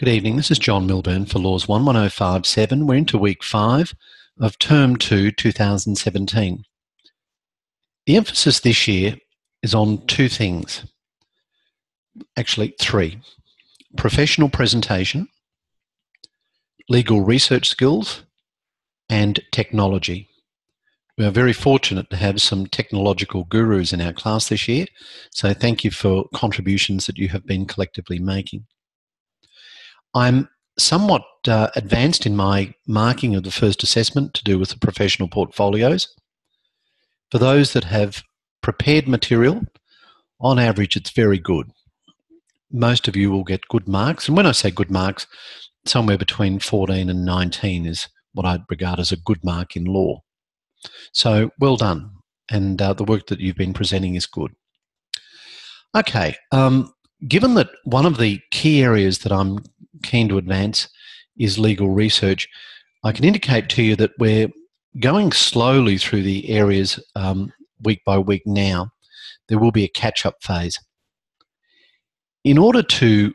Good evening. This is John Milburn for Laws 11057. We're into week five of Term 2 2017. The emphasis this year is on two things actually, three professional presentation, legal research skills, and technology. We are very fortunate to have some technological gurus in our class this year, so thank you for contributions that you have been collectively making. I'm somewhat uh, advanced in my marking of the first assessment to do with the professional portfolios. For those that have prepared material, on average, it's very good. Most of you will get good marks. And when I say good marks, somewhere between 14 and 19 is what I'd regard as a good mark in law. So well done. And uh, the work that you've been presenting is good. Okay. Um, given that one of the key areas that I'm keen to advance is legal research, I can indicate to you that we're going slowly through the areas um, week by week now. There will be a catch up phase. In order to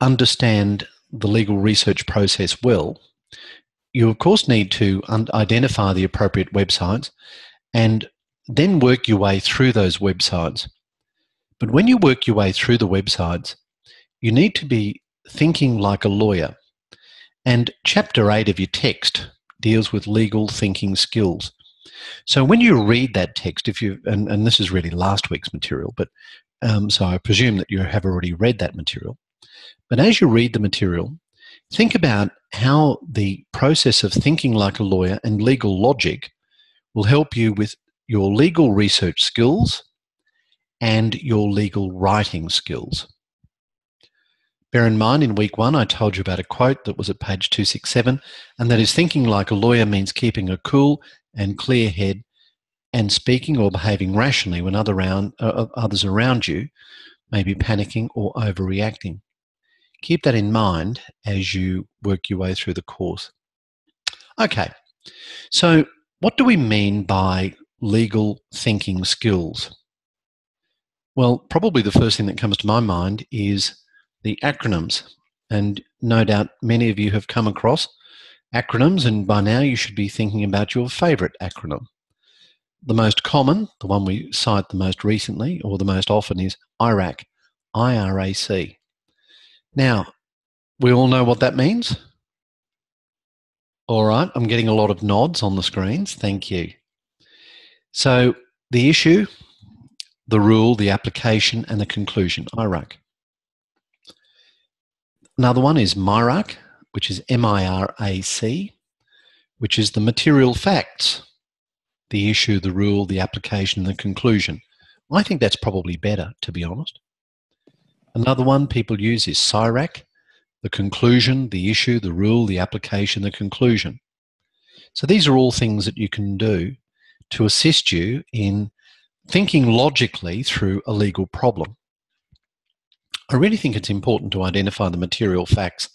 understand the legal research process well, you of course need to un- identify the appropriate websites and then work your way through those websites. But when you work your way through the websites, you need to be thinking like a lawyer. And chapter 8 of your text deals with legal thinking skills. So when you read that text, if you and, and this is really last week's material, but um, so I presume that you have already read that material. But as you read the material, think about how the process of thinking like a lawyer and legal logic will help you with your legal research skills and your legal writing skills. Bear in mind, in week one, I told you about a quote that was at page 267, and that is thinking like a lawyer means keeping a cool and clear head and speaking or behaving rationally when other around, uh, uh, others around you may be panicking or overreacting. Keep that in mind as you work your way through the course. Okay, so what do we mean by legal thinking skills? Well, probably the first thing that comes to my mind is the acronyms. And no doubt many of you have come across acronyms, and by now you should be thinking about your favorite acronym. The most common, the one we cite the most recently or the most often, is IRAC, IRAC. Now, we all know what that means. All right, I'm getting a lot of nods on the screens. Thank you. So, the issue, the rule, the application, and the conclusion, IRAC. Another one is MIRAC, which is M I R A C, which is the material facts, the issue, the rule, the application, the conclusion. I think that's probably better, to be honest. Another one people use is CIRAC, the conclusion, the issue, the rule, the application, the conclusion. So these are all things that you can do to assist you in thinking logically through a legal problem. I really think it's important to identify the material facts.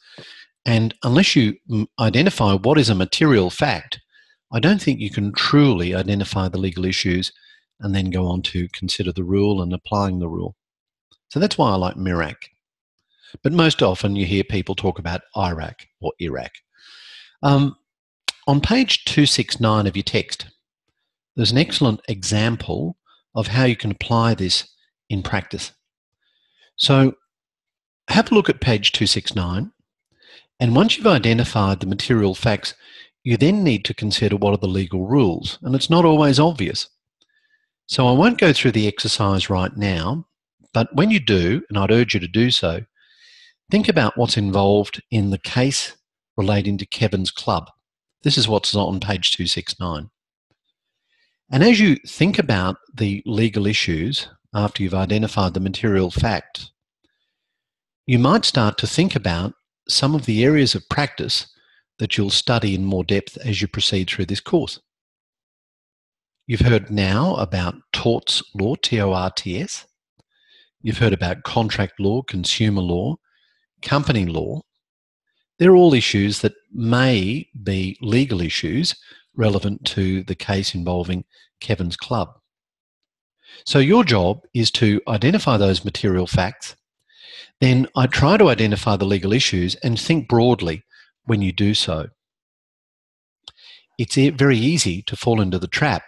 And unless you identify what is a material fact, I don't think you can truly identify the legal issues and then go on to consider the rule and applying the rule. So that's why I like MIRAC. But most often you hear people talk about IRAC or IRAC. Um, on page 269 of your text, there's an excellent example of how you can apply this in practice. So have a look at page 269. And once you've identified the material facts, you then need to consider what are the legal rules. And it's not always obvious. So I won't go through the exercise right now, but when you do, and I'd urge you to do so, think about what's involved in the case relating to Kevin's club. This is what's on page 269. And as you think about the legal issues after you've identified the material facts, you might start to think about some of the areas of practice that you'll study in more depth as you proceed through this course. You've heard now about torts law, T O R T S. You've heard about contract law, consumer law, company law. They're all issues that may be legal issues relevant to the case involving Kevin's club. So, your job is to identify those material facts then I try to identify the legal issues and think broadly when you do so. It's very easy to fall into the trap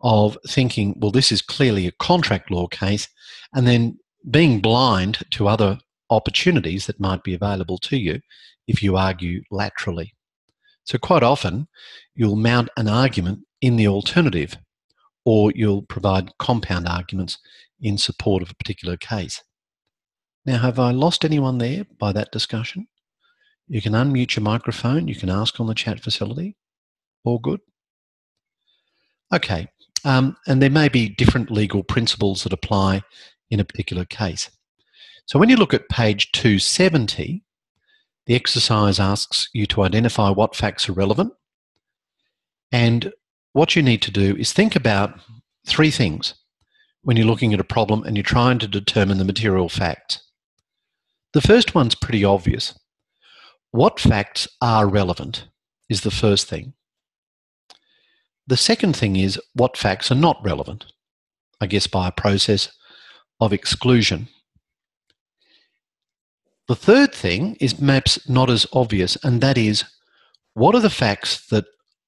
of thinking, well, this is clearly a contract law case, and then being blind to other opportunities that might be available to you if you argue laterally. So, quite often, you'll mount an argument in the alternative, or you'll provide compound arguments in support of a particular case. Now, have I lost anyone there by that discussion? You can unmute your microphone, you can ask on the chat facility. All good? Okay, um, and there may be different legal principles that apply in a particular case. So when you look at page 270, the exercise asks you to identify what facts are relevant. And what you need to do is think about three things when you're looking at a problem and you're trying to determine the material facts. The first one's pretty obvious. What facts are relevant is the first thing. The second thing is what facts are not relevant, I guess by a process of exclusion. The third thing is perhaps not as obvious, and that is what are the facts that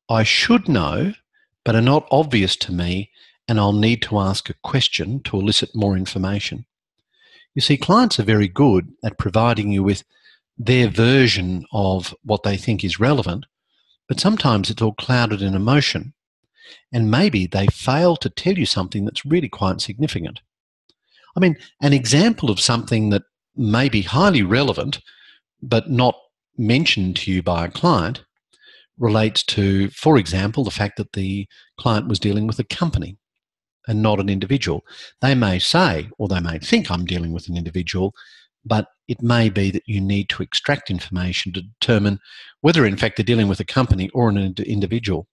I should know but are not obvious to me, and I'll need to ask a question to elicit more information. You see, clients are very good at providing you with their version of what they think is relevant, but sometimes it's all clouded in emotion, and maybe they fail to tell you something that's really quite significant. I mean, an example of something that may be highly relevant but not mentioned to you by a client relates to, for example, the fact that the client was dealing with a company and not an individual. They may say, or they may think I'm dealing with an individual, but it may be that you need to extract information to determine whether, in fact, they're dealing with a company or an individual.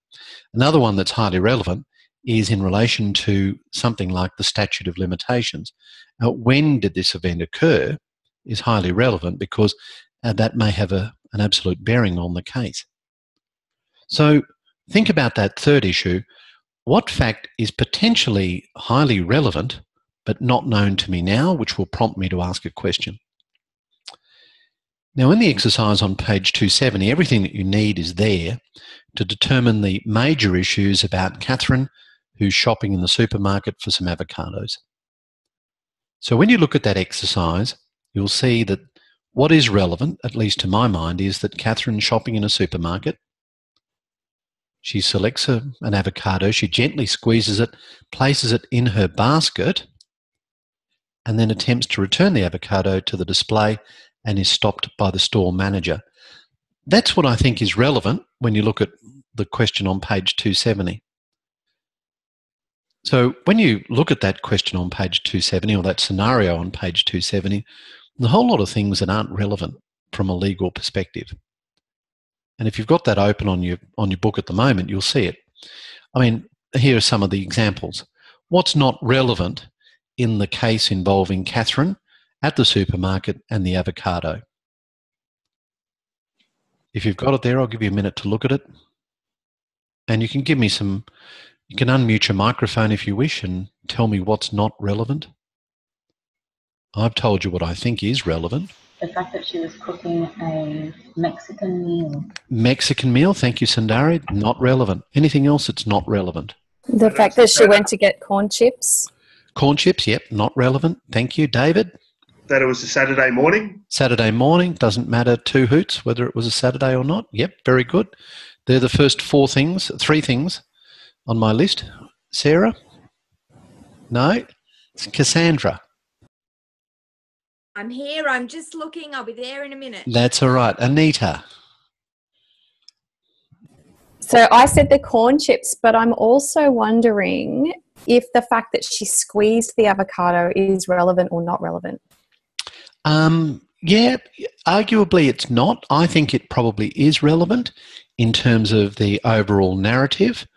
Another one that's highly relevant is in relation to something like the statute of limitations. Now, when did this event occur is highly relevant because uh, that may have a, an absolute bearing on the case. So, think about that third issue. What fact is potentially highly relevant but not known to me now, which will prompt me to ask a question? Now, in the exercise on page 270, everything that you need is there to determine the major issues about Catherine, who's shopping in the supermarket for some avocados. So, when you look at that exercise, you'll see that what is relevant, at least to my mind, is that Catherine's shopping in a supermarket. She selects a, an avocado, she gently squeezes it, places it in her basket, and then attempts to return the avocado to the display and is stopped by the store manager. That's what I think is relevant when you look at the question on page 270. So, when you look at that question on page 270 or that scenario on page 270, there's a whole lot of things that aren't relevant from a legal perspective. And if you've got that open on your on your book at the moment, you'll see it. I mean, here are some of the examples. What's not relevant in the case involving Catherine at the supermarket and the avocado? If you've got it there, I'll give you a minute to look at it. And you can give me some, you can unmute your microphone if you wish and tell me what's not relevant. I've told you what I think is relevant. The fact that she was cooking a Mexican meal. Mexican meal, thank you, Sundari. Not relevant. Anything else that's not relevant? The fact that she went to get corn chips. Corn chips, yep, not relevant. Thank you, David. That it was a Saturday morning. Saturday morning, doesn't matter two hoots whether it was a Saturday or not. Yep, very good. They're the first four things, three things on my list. Sarah? No? It's Cassandra. I'm here. I'm just looking. I'll be there in a minute. That's all right. Anita. So I said the corn chips, but I'm also wondering if the fact that she squeezed the avocado is relevant or not relevant. Um, yeah, arguably it's not. I think it probably is relevant in terms of the overall narrative,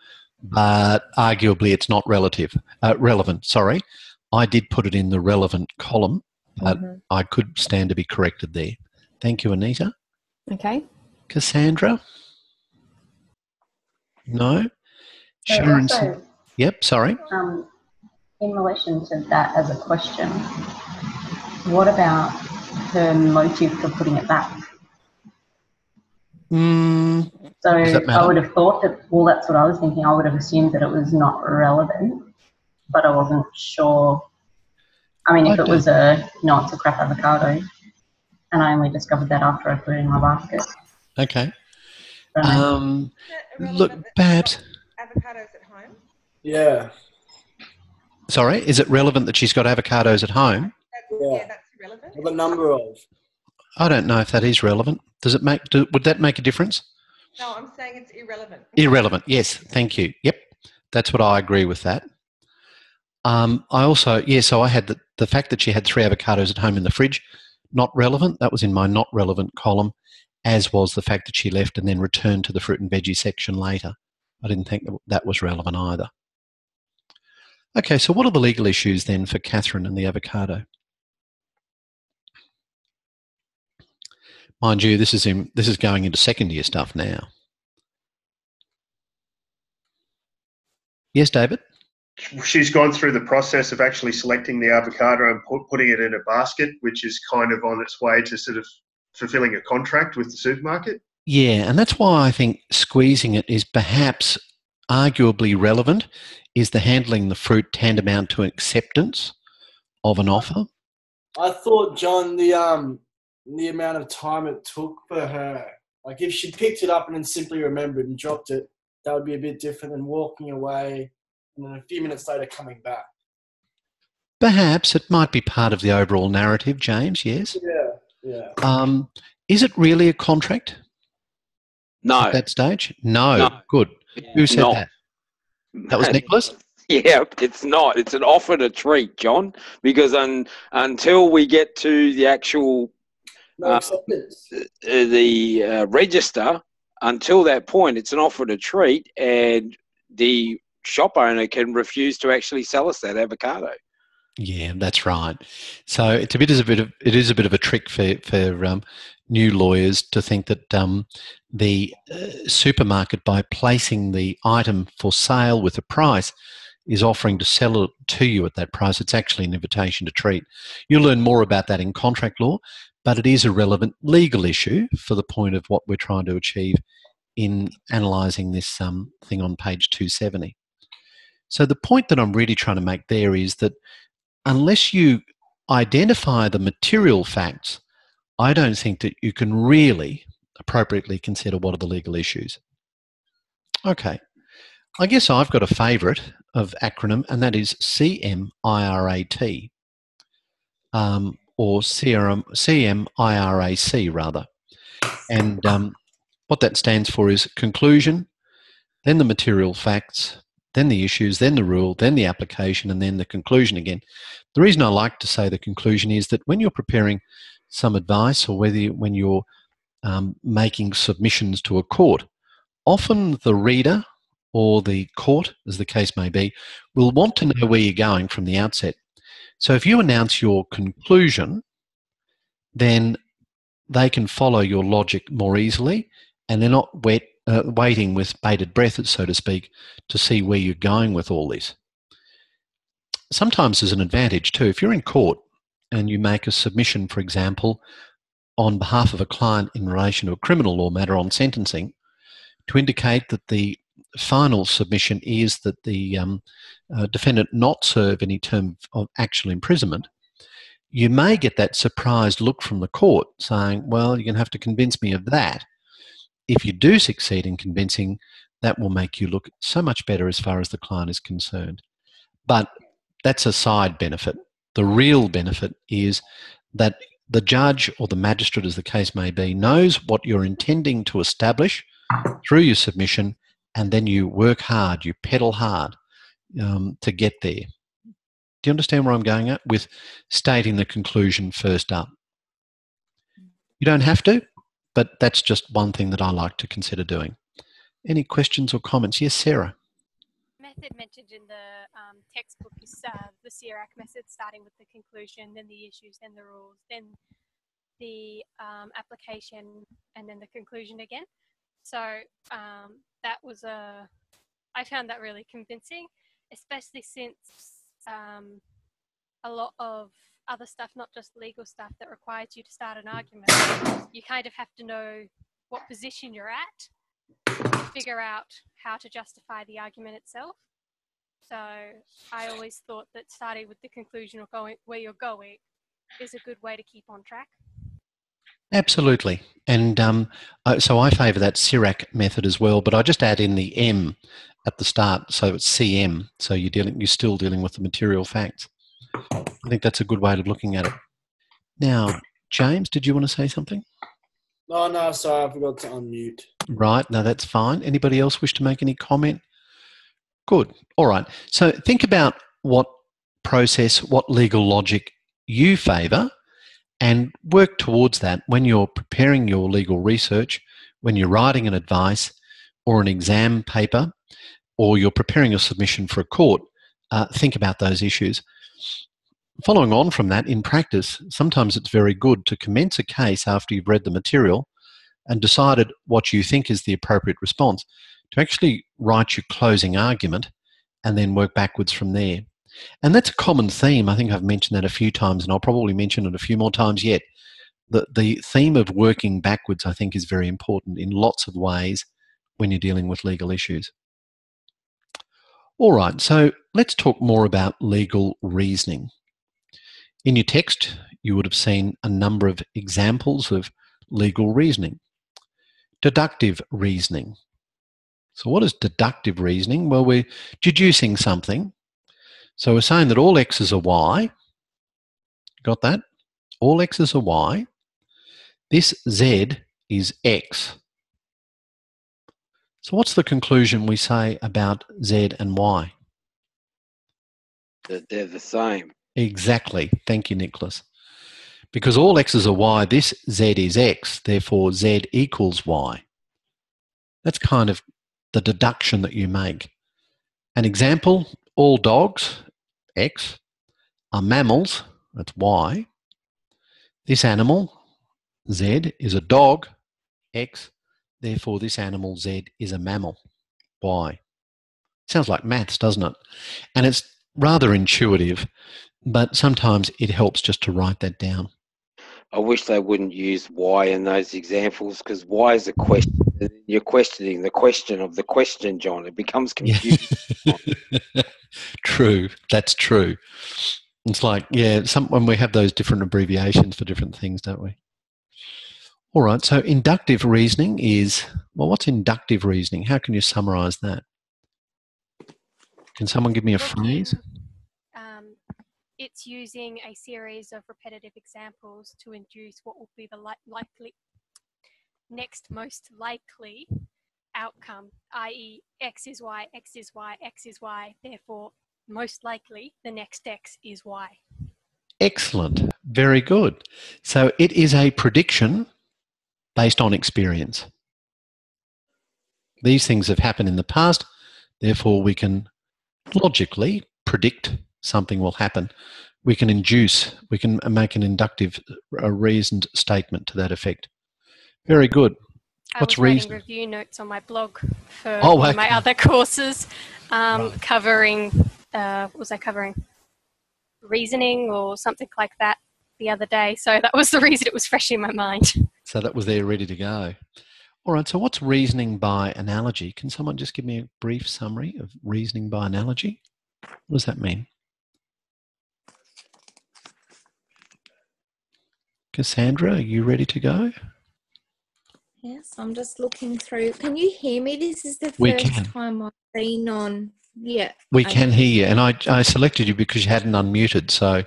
but arguably it's not relative uh, relevant. Sorry, I did put it in the relevant column but mm-hmm. I could stand to be corrected there. Thank you, Anita. Okay. Cassandra? No? So Sharon? Also, yep, sorry. Um, in relation to that as a question, what about her motive for putting it back. Mm, So Does that? I would have thought that, well, that's what I was thinking. I would have assumed that it was not relevant, but I wasn't sure. I mean, if it was a, no, it's a crap avocado, and I only discovered that after I put it in my basket. okay. I don't know. Um, look, irrelevant that perhaps. Avocados at home. Yeah. Sorry, is it relevant that she's got avocados at home? That's, Yeah. yeah. that's irrelevant. Of a number of. I don't know if that is relevant. Does it make? Do, would that make a difference? No, I'm saying it's irrelevant. Irrelevant. Yes, thank you. Yep, that's what I agree with that. Um, I also, yeah, so I had the, the fact that she had three avocados at home in the fridge, not relevant. That was in my not relevant column, as was the fact that she left and then returned to the fruit and veggie section later. I didn't think that, that was relevant either. Okay, so what are the legal issues then for Catherine and the avocado? Mind you, this is in, this is going into second year stuff now. Yes, David. She's gone through the process of actually selecting the avocado and put, putting it in a basket, which is kind of on its way to sort of fulfilling a contract with the supermarket. Yeah, and that's why I think squeezing it is perhaps arguably relevant. Is the handling the fruit tantamount to acceptance of an offer? I thought, John, the um the amount of time it took for her, like if she picked it up and then simply remembered and dropped it, that would be a bit different than walking away and then a few minutes later coming back. Perhaps it might be part of the overall narrative, James. Yes. Yeah, yeah. Um, is it really a contract No. at that stage? No. No. Good. Who said not. that? That was Nicholas. Yeah, it's not. It's an offer to treat, John, because un, until we get to the actual No Uh, uh, the uh, register, until that point, it's an offer to treat, and the shop owner can refuse to actually sell us that avocado. Yeah, that's right. So it's a bit is a bit of it is a bit of a trick for for um, new lawyers to think that um, the uh, supermarket, by placing the item for sale with a price, is offering to sell it to you at that price. It's actually an invitation to treat. You'll learn more about that in contract law, but it is a relevant legal issue for the point of what we're trying to achieve in analysing this um, thing on page 270. So the point that I'm really trying to make there is that unless you identify the material facts, I don't think that you can really appropriately consider what are the legal issues. Okay. I guess I've got a favourite of acronym, and that is CMIRAT, um, or CRM, CMIRAC rather. And um, what that stands for is conclusion, then the material facts, then the issues, then the rule, then the application, and then the conclusion again. The reason I like to say the conclusion is that when you're preparing some advice or whether you, when you're um, making submissions to a court, often the reader or the court, as the case may be, will want to know where you're going from the outset. So if you announce your conclusion, then they can follow your logic more easily and they're not wet, uh, waiting with bated breath, so to speak, to see where you're going with all this. Sometimes there's an advantage too. If you're in court and you make a submission, for example, on behalf of a client in relation to a criminal law matter on sentencing, to indicate that the final submission is that the um, uh, defendant not serve any term of actual imprisonment, you may get that surprised look from the court saying, well, you're going to have to convince me of that. If you do succeed in convincing, that will make you look so much better as far as the client is concerned. But that's a side benefit. The real benefit is that the judge or the magistrate, as the case may be, knows what you're intending to establish through your submission, and then you work hard, you pedal hard um, to get there. Do you understand where I'm going at with stating the conclusion first up? You don't have to, but that's just one thing that I like to consider doing. Any questions or comments? Yes, Sarah. method mentioned in the um, textbook is uh, the CIRAC method, starting with the conclusion, then the issues, then the rules, then the um, application, and then the conclusion again. So um, that was a, I found that really convincing, especially since um, a lot of other stuff, not just legal stuff that requires you to start an argument. You kind of have to know what position you're at to figure out how to justify the argument itself. So I always thought that starting with the conclusion or going where you're going is a good way to keep on track. Absolutely. And um, so I favour that CIRAC method as well, but I just add in the M at the start, so it's CM. So you're dealing, you're still dealing with the material facts. I think that's a good way of looking at it. Now, James, did you want to say something? No, no, sorry, I forgot to unmute. Right. No, that's fine. Anybody else wish to make any comment? Good. All right. So think about what process, what legal logic you favour, and work towards that when you're preparing your legal research, when you're writing an advice or an exam paper, or you're preparing your submission for a court. Uh, think about those issues. Following on from that, in practice, sometimes it's very good to commence a case after you've read the material and decided what you think is the appropriate response to actually write your closing argument and then work backwards from there. And that's a common theme. I think I've mentioned that a few times, and I'll probably mention it a few more times yet. The, the theme of working backwards, I think, is very important in lots of ways when you're dealing with legal issues. All right, so let's talk more about legal reasoning. In your text, you would have seen a number of examples of legal reasoning. Deductive reasoning. So, what is deductive reasoning? Well, we're deducing something. So, we're saying that all x's are y. Got that? All x's are y. This z is x. So, what's the conclusion we say about z and y? That they're the same. Exactly. Thank you, Nicholas. Because all x's are y, this z is x, therefore z equals y. That's kind of the deduction that you make. An example all dogs, x, are mammals, that's y. This animal, z, is a dog, x, therefore this animal, z, is a mammal, Why? Sounds like maths, doesn't it? And it's rather intuitive, but sometimes it helps just to write that down. I wish they wouldn't use why in those examples because why is a question. You're questioning the question of the question, John. It becomes confusing. true, that's true. It's like, yeah, some, when we have those different abbreviations for different things, don't we? All right, so inductive reasoning is, well, what's inductive reasoning? How can you summarize that? Can someone give me a phrase? Um, it's using a series of repetitive examples to induce what will be the li- likely next most likely outcome, i.e., x is y, x is y, x is y. Therefore, most likely the next x is y. Excellent. Very good. So it is a prediction based on experience. These things have happened in the past, therefore, we can logically predict something will happen. We can induce, we can make an inductive, a reasoned statement to that effect. Very good. I What's was writing reason? review notes on my blog for Oh, one of my other courses, um, Right. covering uh, what was I covering? Reasoning or something like that the other day. So that was the reason it was fresh in my mind. So that was there ready to go. All right, so what's reasoning by analogy? Can someone just give me a brief summary of reasoning by analogy? What does that mean? Cassandra, are you ready to go? Yes, I'm just looking through. Can you hear me? This is the first time I've been on. Yeah. We can hear you, and I, I selected you because you hadn't unmuted. So,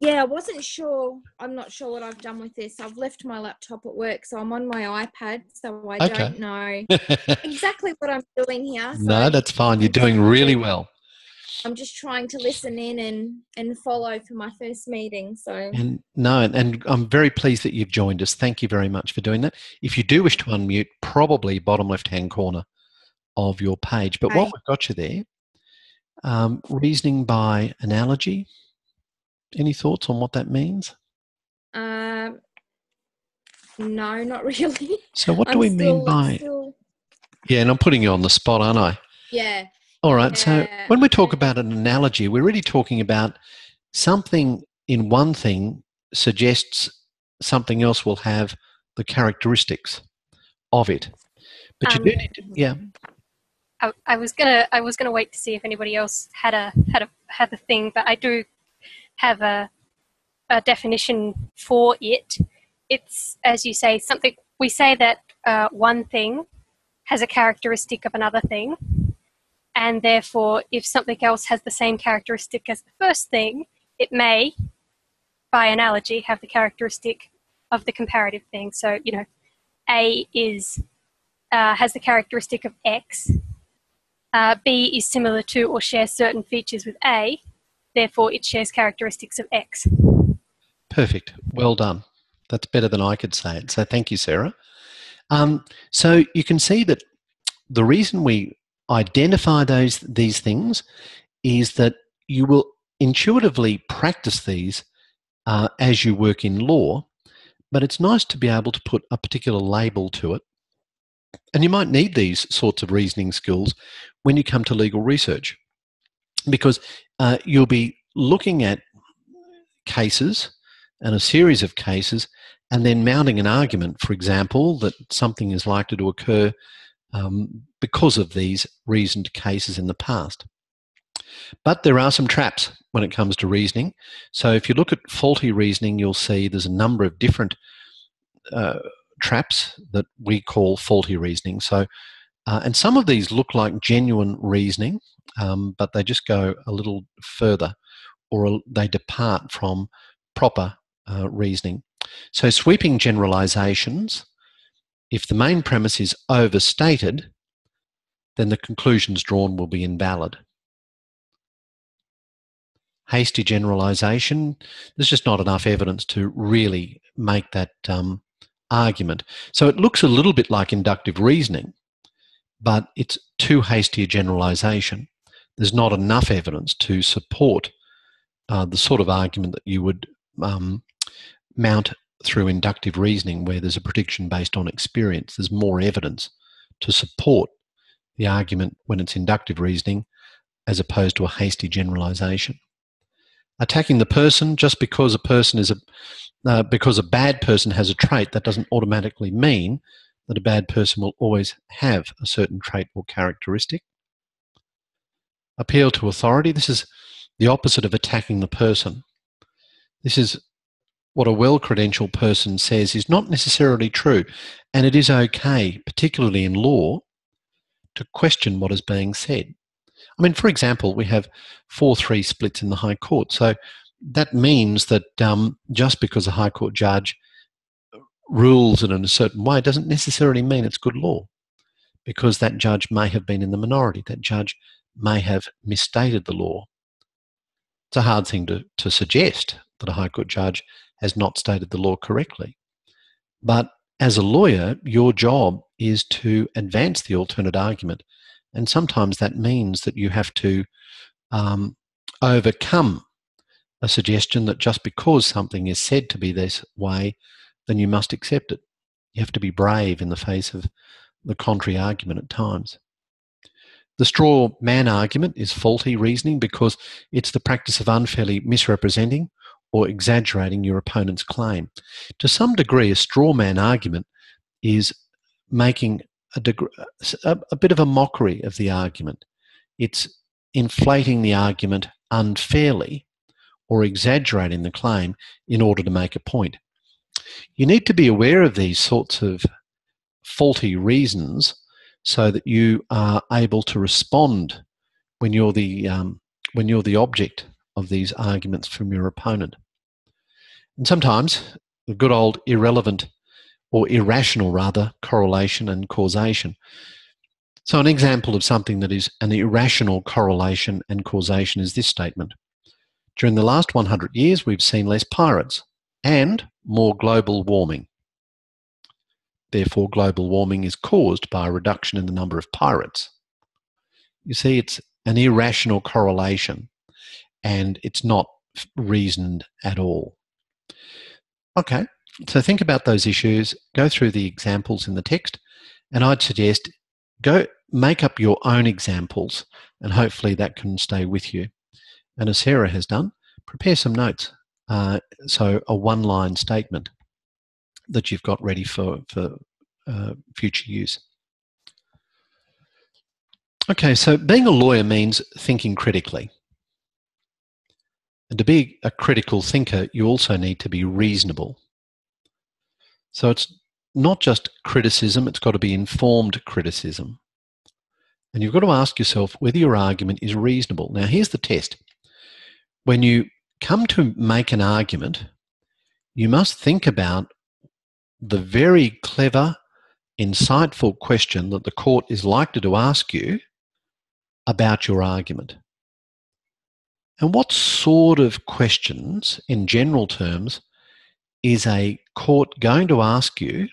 Yeah, I wasn't sure. I'm not sure what I've done with this. I've left my laptop at work, so I'm on my iPad, so I Okay. don't know exactly what I'm doing here. So no, that's fine. You're doing really well. I'm just trying to listen in and and follow for my first meeting. So And no, and, and I'm very pleased that you've joined us. Thank you very much for doing that. If you do wish to unmute, probably bottom left hand corner of your page. But while we've got you there, um, reasoning by analogy. Any thoughts on what that means? um, no, not really. So, what do I'm we still- mean by? still- Yeah, and I'm putting you on the spot, aren't I? yeah. All right. So when we talk about an analogy, we're really talking about something in one thing suggests something else will have the characteristics of it. But you Um, do need to, yeah. I, I was gonna I was gonna wait to see if anybody else had a had a had a thing, but I do have a a definition for it. It's as you say something. We say that uh, one thing has a characteristic of another thing, and therefore, if something else has the same characteristic as the first thing, it may, by analogy, have the characteristic of the comparative thing. So you know, A is uh, has the characteristic of X, uh, B is similar to or shares certain features with A, therefore it shares characteristics of X. Perfect. Well done. That's better than I could say it. So thank you, Sarah. Um, so you can see that the reason we identify those these things is that you will intuitively practice these uh, as you work in law, but it's nice to be able to put a particular label to it. And you might need these sorts of reasoning skills when you come to legal research because uh, you'll be looking at cases and a series of cases and then mounting an argument, for example, that something is likely to occur um, because of these reasoned cases in the past. But there are some traps when it comes to reasoning. So if you look at faulty reasoning, you'll see there's a number of different uh, traps that we call faulty reasoning. So, uh, and some of these look like genuine reasoning, um, but they just go a little further or they depart from proper uh, reasoning. So, sweeping generalizations, if the main premise is overstated, then the conclusions drawn will be invalid. Hasty generalization, there's just not enough evidence to really make that um, argument. So, it looks a little bit like inductive reasoning, but it's too hasty a generalization. There's not enough evidence to support uh, the sort of argument that you would um, mount through inductive reasoning, where there's a prediction based on experience. There's more evidence to support the argument when it's inductive reasoning as opposed to a hasty generalization. Attacking the person just because a person is a uh, because a bad person has a trait, that doesn't automatically mean that a bad person will always have a certain trait or characteristic. Appeal to authority. This is the opposite of attacking the person. This is what a well credentialed person says is not necessarily true. And it is okay, particularly in law, to question what is being said. I mean, for example, we have 4 3 splits in the High Court. So that means that um, just because a High Court judge rules in a certain way doesn't necessarily mean it's good law because that judge may have been in the minority. That judge may have misstated the law. It's a hard thing to, to suggest that a High Court judge has not stated the law correctly. But as a lawyer, your job is to advance the alternate argument. And sometimes that means that you have to um, overcome a suggestion that just because something is said to be this way, then you must accept it. You have to be brave in the face of the contrary argument at times. The straw man argument is faulty reasoning because it's the practice of unfairly misrepresenting or exaggerating your opponent's claim. To some degree, a straw man argument is making a, deg- a, a bit of a mockery of the argument. It's inflating the argument unfairly or exaggerating the claim in order to make a point. You need to be aware of these sorts of faulty reasons so that you are able to respond when you're the um, when you're the object of these arguments from your opponent. And sometimes the good old irrelevant or irrational rather correlation and causation. So an example of something that is an irrational correlation and causation is this statement. During the last 100 years, we've seen less pirates and more global warming. Therefore, global warming is caused by a reduction in the number of pirates. You see, it's an irrational correlation and it's not reasoned at all. Okay, so think about those issues, go through the examples in the text, and I'd suggest go make up your own examples, and hopefully that can stay with you. And as Sarah has done, prepare some notes Uh, so a one-line statement that you've got ready for for uh, future use. Okay, so being a lawyer means thinking critically. And to be a critical thinker, you also need to be reasonable. So it's not just criticism, it's got to be informed criticism. And you've got to ask yourself whether your argument is reasonable. Now, here's the test. When you come to make an argument, you must think about the very clever, insightful question that the court is likely to ask you about your argument. And what sort of questions, in general terms, is a court going to ask you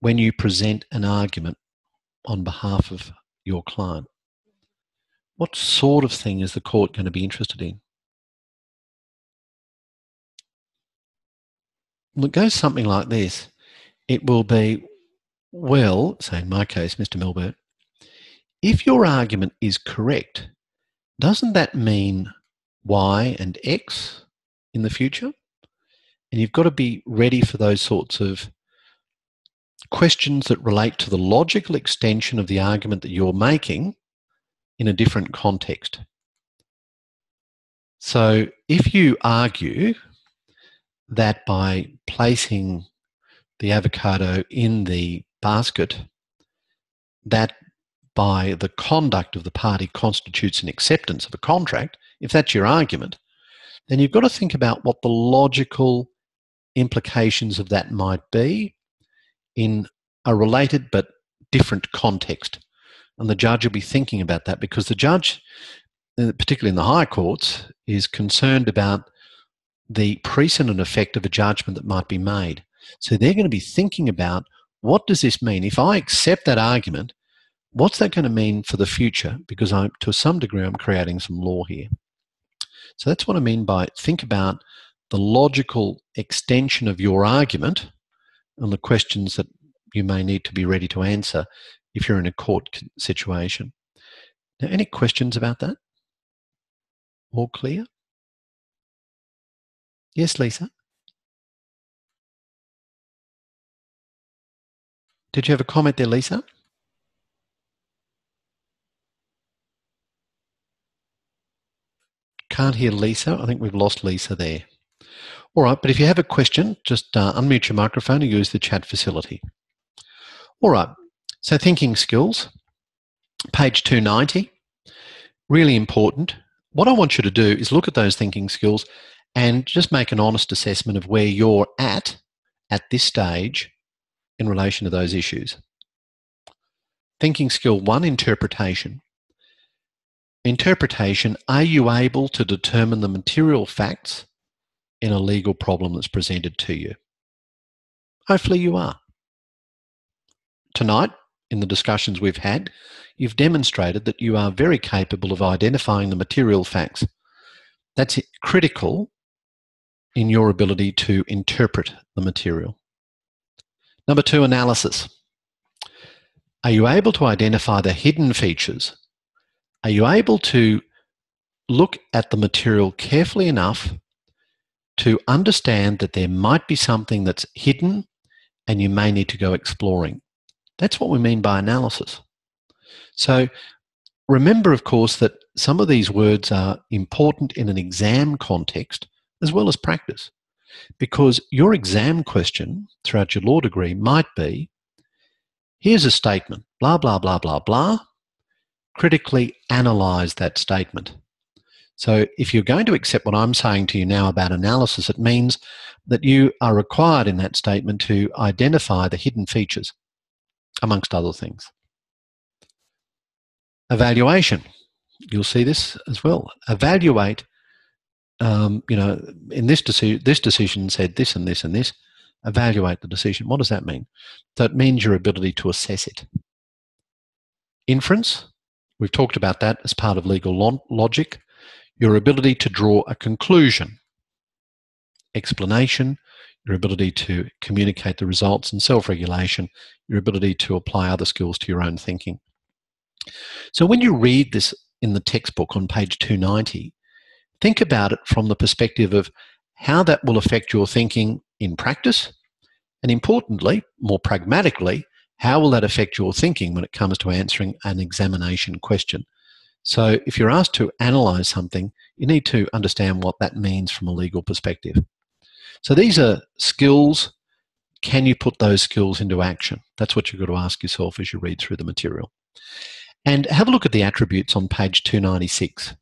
when you present an argument on behalf of your client? What sort of thing is the court going to be interested in? It goes something like this. It will be, well, say in my case, Mr. Milburn, if your argument is correct, doesn't that mean Y and X in the future? And you've got to be ready for those sorts of questions that relate to the logical extension of the argument that you're making in a different context. So if you argue that by placing the avocado in the basket, that by the conduct of the party constitutes an acceptance of a contract, if that's your argument, then you've got to think about what the logical implications of that might be in a related but different context. And the judge will be thinking about that because the judge, uh, particularly in the high courts, is concerned about the precedent effect of a judgment that might be made. So they're going to be thinking about what does this mean? If I accept that argument, what's that going to mean for the future? Because I'm, to some degree, I'm creating some law here. So that's what I mean by think about the logical extension of your argument and the questions that you may need to be ready to answer if you're in a court situation. Now, any questions about that? All clear? Yes, Lisa? Did you have a comment there, Lisa? Can't hear Lisa. I think we've lost Lisa there. All right, but if you have a question, just uh, unmute your microphone and use the chat facility. All right, so thinking skills, page 290, really important. What I want you to do is look at those thinking skills and just make an honest assessment of where you're at at this stage in relation to those issues. Thinking skill one, interpretation. Interpretation, are you able to determine the material facts in a legal problem that's presented to you? Hopefully you are. Tonight, in the discussions we've had, you've demonstrated that you are very capable of identifying the material facts. That's critical in your ability to interpret the material. Number two, analysis. Are you able to identify the hidden features? Are you able to look at the material carefully enough to understand that there might be something that's hidden and you may need to go exploring? That's what we mean by analysis. So remember, of course, that some of these words are important in an exam context as well as practice. Because your exam question throughout your law degree might be here's a statement, blah, blah, blah, blah, blah. Critically analyze that statement. So if you're going to accept what I'm saying to you now about analysis, it means that you are required in that statement to identify the hidden features, amongst other things. Evaluation. You'll see this as well. Evaluate um, you know, in this decision, this decision said this and this and this. Evaluate the decision. What does that mean? It means your ability to assess it. Inference. We've talked about that as part of legal lo- logic. Your ability to draw a conclusion. Explanation. Your ability to communicate the results and self-regulation. Your ability to apply other skills to your own thinking. So when you read this in the textbook on page 290, think about it from the perspective of how that will affect your thinking in practice, and importantly, more pragmatically, how will that affect your thinking when it comes to answering an examination question? So, if you're asked to analyze something, you need to understand what that means from a legal perspective. So, these are skills. Can you put those skills into action? That's what you've got to ask yourself as you read through the material. And have a look at the attributes on page 296.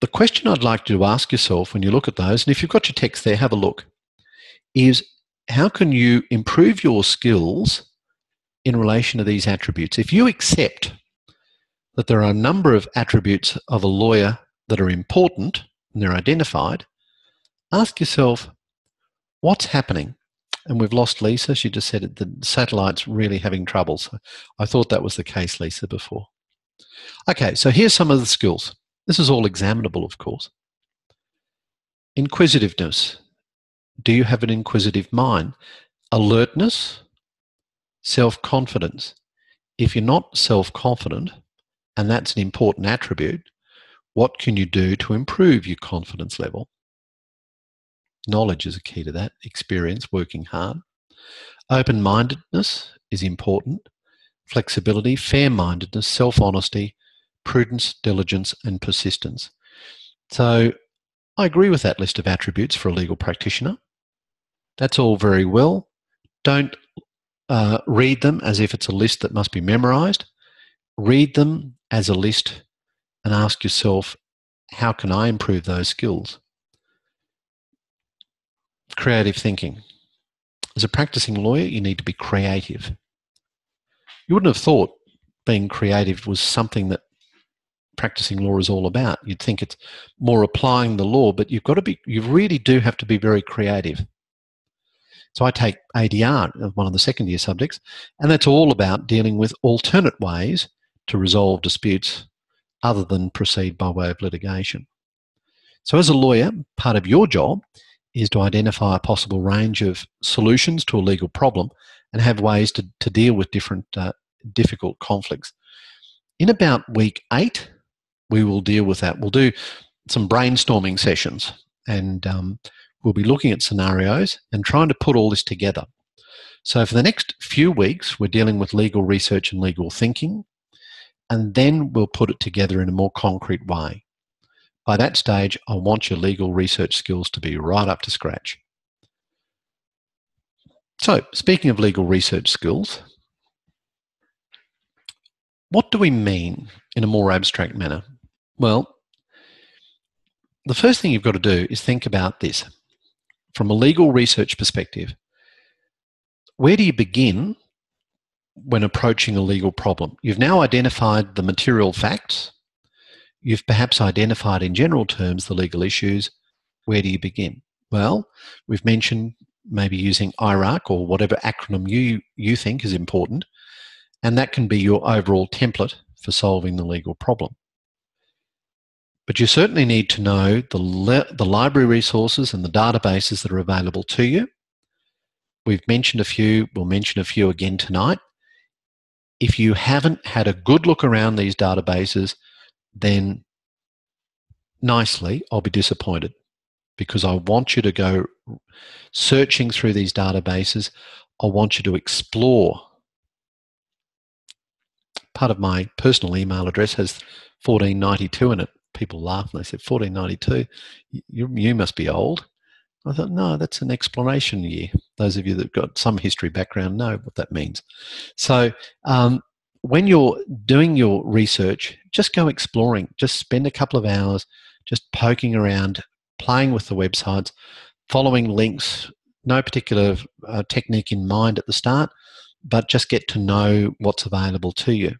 The question I'd like you to ask yourself when you look at those, and if you've got your text there, have a look, is how can you improve your skills in relation to these attributes? If you accept that there are a number of attributes of a lawyer that are important and they're identified, ask yourself, what's happening? And we've lost Lisa. She just said the satellite's really having trouble. So I thought that was the case, Lisa, before. Okay, so here's some of the skills. This is all examinable, of course. Inquisitiveness. Do you have an inquisitive mind? Alertness, self confidence. If you're not self confident, and that's an important attribute, what can you do to improve your confidence level? Knowledge is a key to that, experience, working hard. Open mindedness is important, flexibility, fair mindedness, self honesty, prudence, diligence, and persistence. So I agree with that list of attributes for a legal practitioner. That's all very well. Don't uh, read them as if it's a list that must be memorized. Read them as a list and ask yourself, how can I improve those skills? Creative thinking. As a practicing lawyer, you need to be creative. You wouldn't have thought being creative was something that practicing law is all about. You'd think it's more applying the law, but you've got to be, you really do have to be very creative. So I take ADR, one of the second year subjects, and that's all about dealing with alternate ways to resolve disputes other than proceed by way of litigation. So, as a lawyer, part of your job is to identify a possible range of solutions to a legal problem and have ways to, to deal with different uh, difficult conflicts. In about week eight, we will deal with that. We'll do some brainstorming sessions and um, we'll be looking at scenarios and trying to put all this together. So, for the next few weeks, we're dealing with legal research and legal thinking, and then we'll put it together in a more concrete way. By that stage, I want your legal research skills to be right up to scratch. So, speaking of legal research skills, what do we mean in a more abstract manner? Well, the first thing you've got to do is think about this. From a legal research perspective, where do you begin when approaching a legal problem. You've now identified the material facts. You've perhaps identified in general terms the legal issues. Where do you begin? Well, we've mentioned maybe using IRAC or whatever acronym you, you think is important, and that can be your overall template for solving the legal problem. But you certainly need to know the, le- the library resources and the databases that are available to you. We've mentioned a few, we'll mention a few again tonight if you haven't had a good look around these databases, then nicely, I'll be disappointed because I want you to go searching through these databases. I want you to explore. Part of my personal email address has 1492 in it. People laugh and they said, 1492? You, you must be old. I thought, no, that's an exploration year. Those of you that have got some history background know what that means. So, um, when you're doing your research, just go exploring. Just spend a couple of hours just poking around, playing with the websites, following links. No particular uh, technique in mind at the start, but just get to know what's available to you.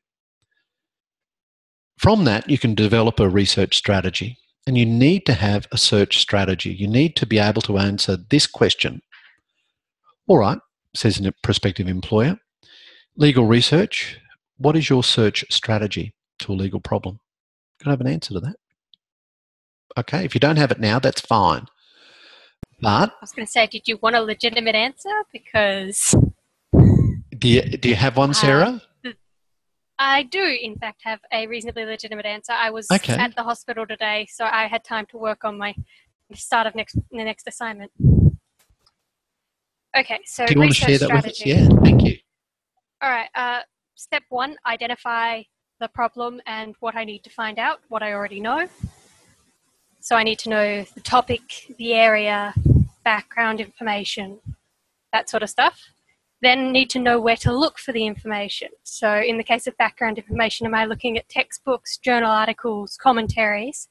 From that, you can develop a research strategy. And you need to have a search strategy. You need to be able to answer this question. All right, says a prospective employer. Legal research. What is your search strategy to a legal problem? Can I have an answer to that? Okay, if you don't have it now, that's fine. But I was going to say, did you want a legitimate answer? Because do you, do you have one, uh, Sarah? I do, in fact, have a reasonably legitimate answer. I was Okay. at the hospital today, so I had time to work on my start of next the next assignment. Okay, so Do you want to research share that with us? strategy. Yeah, thank you. All right. Uh, step one: identify the problem and what I need to find out. What I already know. So I need to know the topic, the area, background information, that sort of stuff. Then need to know where to look for the information. So in the case of background information, am I looking at textbooks, journal articles, commentaries?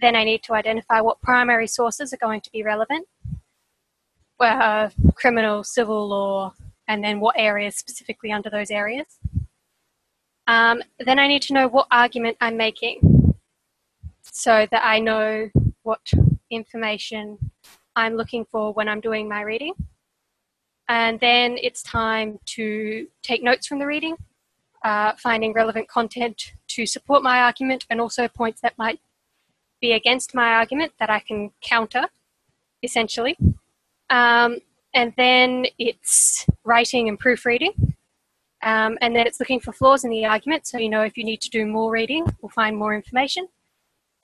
Then I need to identify what primary sources are going to be relevant. Uh, criminal, civil law, and then what areas specifically under those areas. Um, then I need to know what argument I'm making so that I know what information I'm looking for when I'm doing my reading. And then it's time to take notes from the reading, uh, finding relevant content to support my argument and also points that might be against my argument that I can counter, essentially. Um, and then it's writing and proofreading. Um, and then it's looking for flaws in the argument, so you know if you need to do more reading or find more information.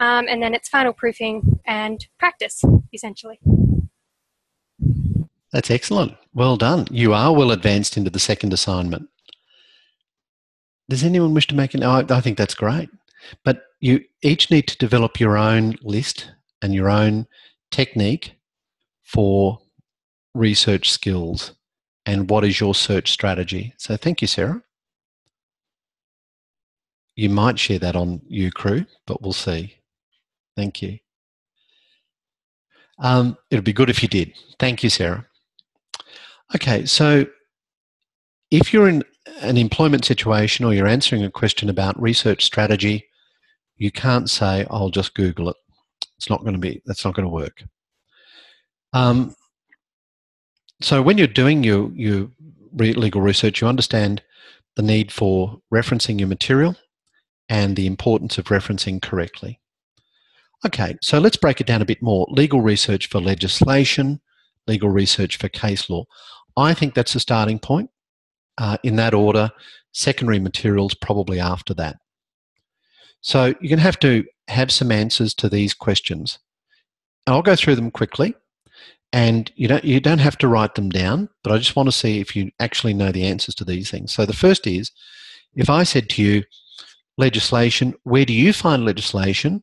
Um, and then it's final proofing and practice, essentially. That's excellent. Well done. You are well advanced into the second assignment. Does anyone wish to make an? I I think that's great. But you each need to develop your own list and your own technique for research skills and what is your search strategy. So thank you, Sarah. You might share that on UCROO, but we'll see. Thank you. Um, it'd be good if you did. Thank you, Sarah. Okay, so if you're in an employment situation or you're answering a question about research strategy, you can't say, I'll just Google it. It's not going to be, that's not going to work. Um, so when you're doing your, your legal research, you understand the need for referencing your material and the importance of referencing correctly. Okay, so let's break it down a bit more. Legal research for legislation, legal research for case law. I think that's a starting point. Uh, in that order, secondary materials probably after that. So you're going to have to have some answers to these questions. And I'll go through them quickly. And you don't you don't have to write them down, but I just want to see if you actually know the answers to these things. So the first is, if I said to you, legislation, where do you find legislation?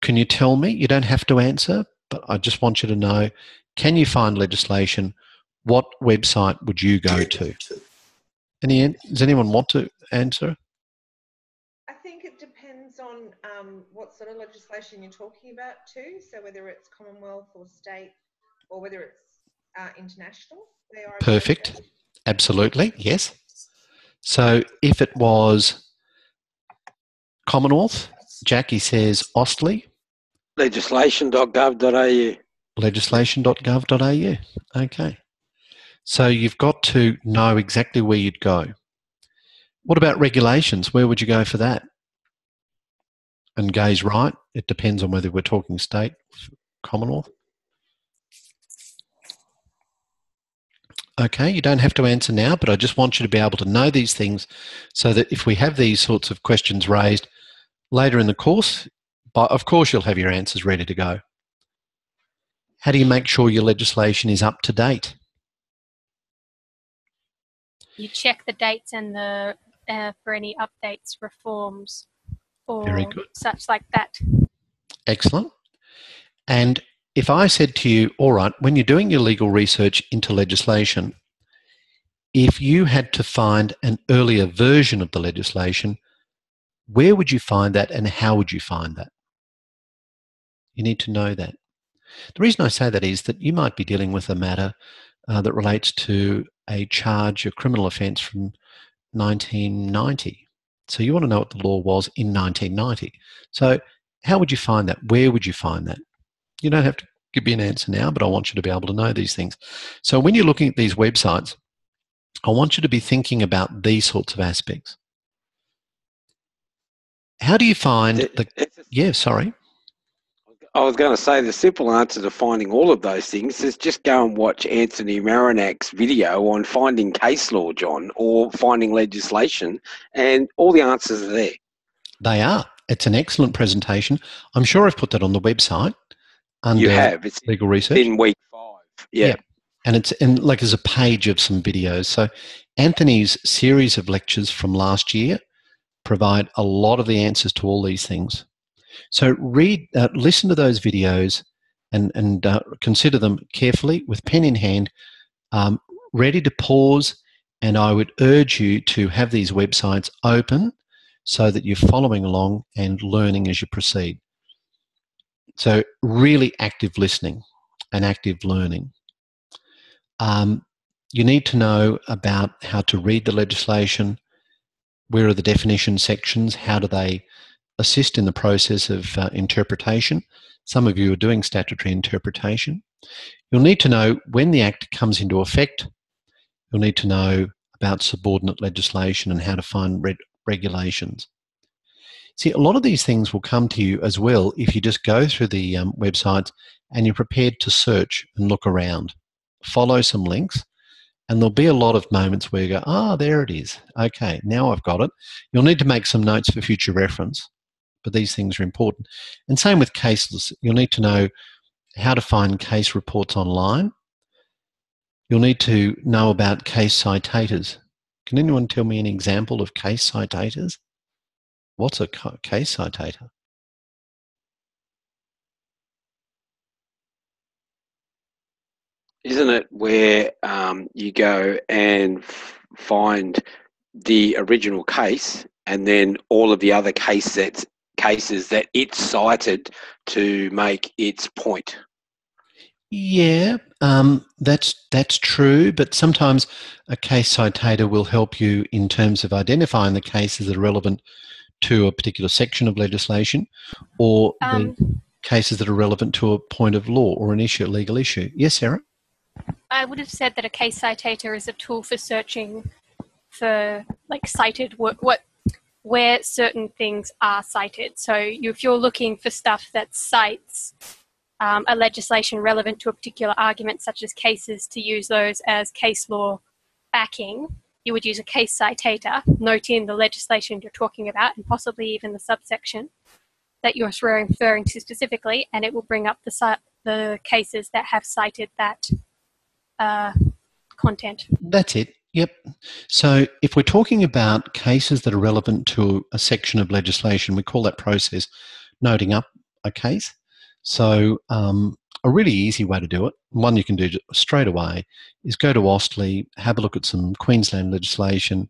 Can you tell me? You don't have to answer, but I just want you to know can you find legislation? What website would you go to? Any, does anyone want to answer? I think it depends on um, what sort of legislation you're talking about too. So whether it's Commonwealth or state, or whether it's uh, international. They are Perfect. Absolutely, yes. So if it was Commonwealth, Jackie says AustLII. Legislation.gov.au. legislation.gov.au. Okay. So you've got to know exactly where you'd go. What about regulations? Where would you go for that? And Gay's right. It depends on whether we're talking state, Commonwealth. Okay, you don't have to answer now, but I just want you to be able to know these things so that if we have these sorts of questions raised later in the course, but of course you'll have your answers ready to go. How do you make sure your legislation is up to date? You check the dates and the uh, for any updates, reforms, or such like that. Excellent. And if I said to you, all right, when you're doing your legal research into legislation, if you had to find an earlier version of the legislation, where would you find that and how would you find that? You need to know that. The reason I say that is that you might be dealing with a matter uh, that relates to a charge, a criminal offence from 1990. So you want to know what the law was in 1990. So how would you find that? Where would you find that? You don't have to give me an answer now, but I want you to be able to know these things. So when you're looking at these websites, I want you to be thinking about these sorts of aspects. How do you find It- the? Yeah, sorry. I was going to say the simple answer to finding all of those things is just go and watch Anthony Marinak's video on finding case law, John, or finding legislation, and all the answers are there. They are, it's an excellent presentation. I'm sure I've put that on the website under you have. It's legal research. in week five. Yeah. Yeah. and it's and like there's a page of some videos. So Anthony's series of lectures from last year provide a lot of the answers to all these things. So read, uh, listen to those videos, and and uh, consider them carefully with pen in hand, um, ready to pause. And I would urge you to have these websites open so that you're following along and learning as you proceed. So really active listening and active learning. Um, you need to know about how to read the legislation, where are the definition sections, how do they assist in the process of uh, interpretation. Some of you are doing statutory interpretation. You'll need to know when the Act comes into effect. You'll need to know about subordinate legislation and how to find regulations. See, a lot of these things will come to you as well if you just go through the um, websites and you're prepared to search and look around. Follow some links, and there'll be a lot of moments where you go, ah, oh, there it is. Okay, now I've got it. You'll need to make some notes for future reference, but these things are important. And same with cases. You'll need to know how to find case reports online. You'll need to know about case citators. Can anyone tell me an example of case citators? What's a case citator? Isn't it where um, you go and find the original case and then all of the other case sets, cases that it cited to make its point? Yeah, um, that's that's true. But sometimes a case citator will help you in terms of identifying the cases that are relevant to a particular section of legislation, or Um, the cases that are relevant to a point of law or an issue, a legal issue. Yes, Sarah. I would have said that a case citator is a tool for searching for like cited what, what where certain things are cited. So you, if you're looking for stuff that cites um, a legislation relevant to a particular argument, such as cases, to use those as case law backing, you would use a case citator, noting the legislation you're talking about and possibly even the subsection that you're referring to specifically, and it will bring up the the cases that have cited that uh, content. That's it. Yep. So if we're talking about cases that are relevant to a section of legislation, we call that process noting up a case. So um, a really easy way to do it, one you can do straight away, is go to AustLII, have a look at some Queensland legislation,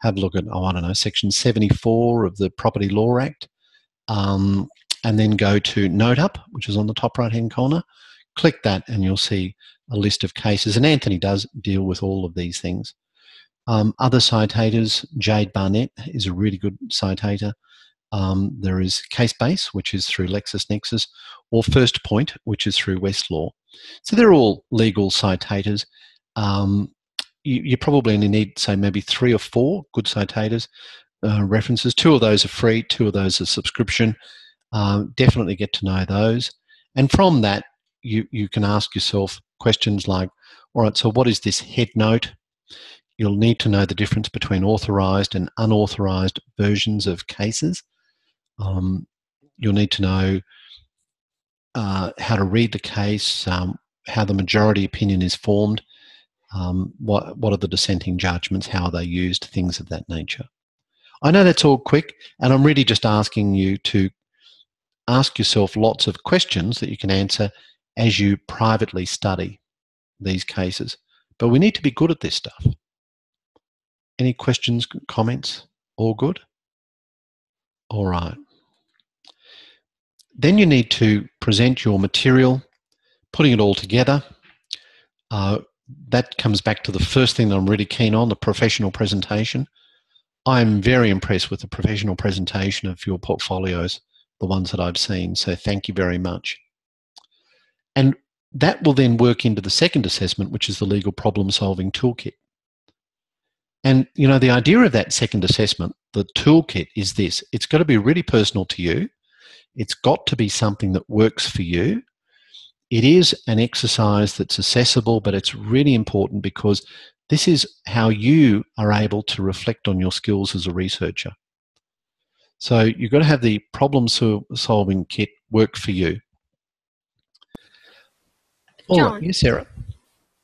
have a look at, oh, I don't know, Section 74 of the Property Law Act, um, and then go to Note Up, which is on the top right hand corner. Click that, and you'll see a list of cases. And Anthony does deal with all of these things. Um, other citators, Jade BarNet is a really good citator. Um, there is Casebase, which is through LexisNexis, or First Point, which is through Westlaw. So they're all legal citators. Um, you, you, probably only need, say, maybe three or four good citators uh, references. Two of those are free, two of those are subscription. Uh, definitely get to know those. And from that, you, you can ask yourself questions like, all right, so what is this head note? You'll need to know the difference between authorized and unauthorized versions of cases. Um, you'll need to know uh, how to read the case, um, how the majority opinion is formed, um, what, what are the dissenting judgments, how are they used, things of that nature. I know that's all quick, and I'm really just asking you to ask yourself lots of questions that you can answer as you privately study these cases. But we need to be good at this stuff. Any questions, comments? All good? All right. Then you need to present your material, putting it all together. Uh, that comes back to the first thing that I'm really keen on the professional presentation. I'm very impressed with the professional presentation of your portfolios, the ones that I've seen. So thank you very much. And that will then work into the second assessment, which is the legal problem solving toolkit. And you know, the idea of that second assessment, the toolkit, is this it's got to be really personal to you. It's got to be something that works for you. It is an exercise that's accessible, but it's really important because this is how you are able to reflect on your skills as a researcher. So you've got to have the problem solving kit work for you. All right, John. yes, Sarah.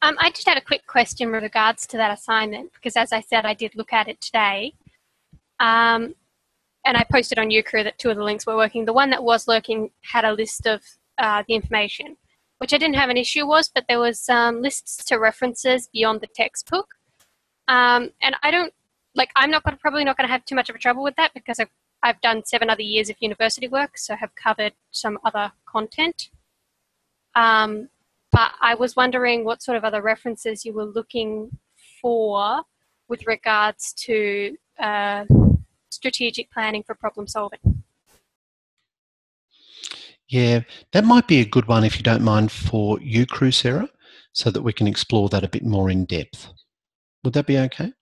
Um, I just had a quick question with regards to that assignment because, as I said, I did look at it today. Um, and I posted on UCROO that two of the links were working. The one that was working had a list of uh, the information, which I didn't have an issue with, but there was um, lists to references beyond the textbook. Um, and I don't like. I'm not gonna, probably not going to have too much of a trouble with that because I've I've done seven other years of university work, so have covered some other content. Um, but I was wondering what sort of other references you were looking for with regards to uh, strategic planning for problem solving. Yeah, that might be a good one if you don't mind for you, crew, Sarah, so that we can explore that a bit more in depth. Would that be okay?